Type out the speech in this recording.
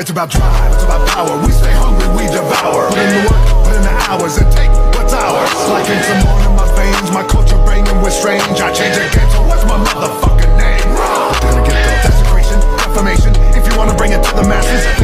It's about drive, it's about power. We stay hungry, we devour. Put in the work, put in the hours, and take what's ours. Like in some more in my veins, my culture banging with strange. I change it again, so what's my motherfucking name? Dedicate the desecration, defamation. If you wanna bring it to the masses.